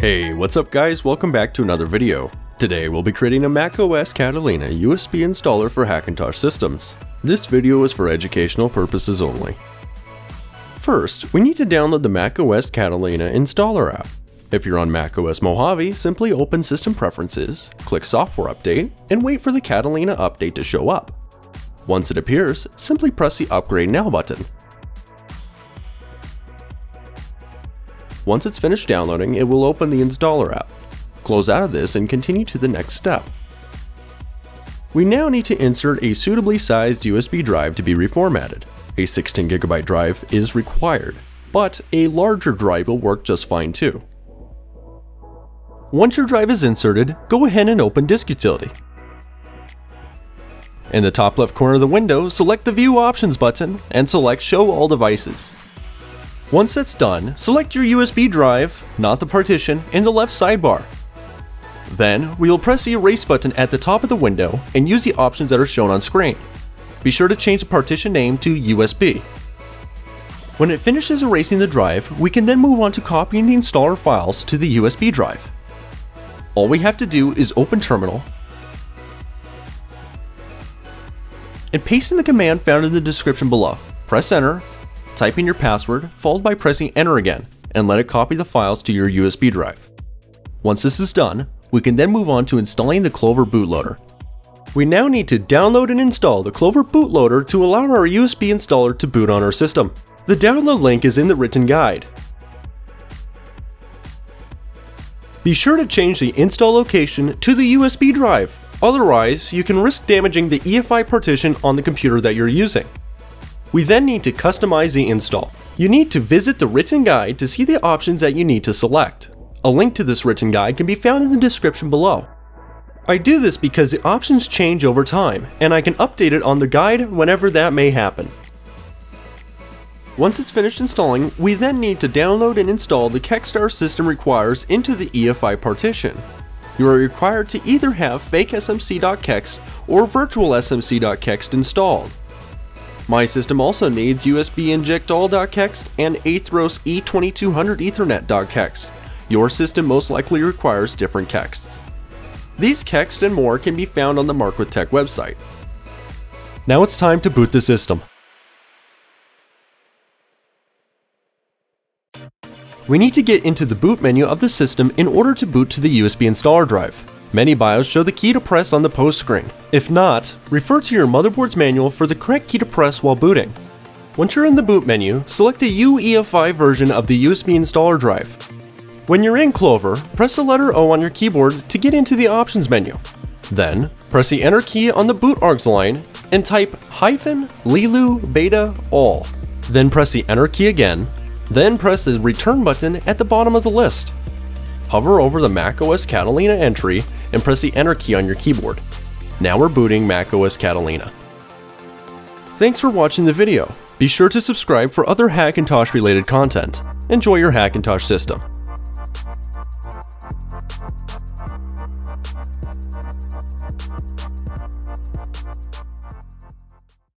Hey, what's up guys? Welcome back to another video. Today we'll be creating a macOS Catalina USB installer for Hackintosh systems. This video is for educational purposes only. First, we need to download the macOS Catalina installer app. If you're on macOS Mojave, simply open System Preferences, click Software Update, and wait for the Catalina update to show up. Once it appears, simply press the Upgrade Now button. Once it's finished downloading, it will open the installer app. Close out of this and continue to the next step. We now need to insert a suitably sized USB drive to be reformatted. A 16GB drive is required, but a larger drive will work just fine too. Once your drive is inserted, go ahead and open Disk Utility. In the top left corner of the window, select the View Options button and select Show All Devices. Once that's done, select your USB drive, not the partition, in the left sidebar. Then, we will press the Erase button at the top of the window and use the options that are shown on screen. Be sure to change the partition name to USB. When it finishes erasing the drive, we can then move on to copying the installer files to the USB drive. All we have to do is open Terminal and paste in the command found in the description below. Press enter Type in your password, followed by pressing enter again, and let it copy the files to your USB drive. Once this is done, we can then move on to installing the Clover bootloader. We now need to download and install the Clover bootloader to allow our USB installer to boot on our system. The download link is in the written guide. Be sure to change the install location to the USB drive, otherwise you can risk damaging the EFI partition on the computer that you're using. We then need to customize the install. You need to visit the written guide to see the options that you need to select. A link to this written guide can be found in the description below. I do this because the options change over time, and I can update it on the guide whenever that may happen. Once it's finished installing, we then need to download and install the Kekstar system requires into the EFI partition. You are required to either have fakesmc.kext or virtualsmc.kext installed. My system also needs USB inject and Atheros E2200 Ethernet.kext. Your system most likely requires different kexts. These kext and more can be found on the Mark with Tech website. Now it's time to boot the system. We need to get into the boot menu of the system in order to boot to the USB installer drive. Many BIOS show the key to press on the post screen. If not, refer to your motherboard's manual for the correct key to press while booting. Once you're in the boot menu, select the UEFI version of the USB installer drive. When you're in Clover, press the letter O on your keyboard to get into the options menu. Then, press the enter key on the boot args line and type hyphen lilu beta all. Then press the enter key again, then press the return button at the bottom of the list. Hover over the macOS Catalina entry and press the Enter key on your keyboard. Now we're booting macOS Catalina. Thanks for watching the video. Be sure to subscribe for other Hackintosh related content. Enjoy your Hackintosh system.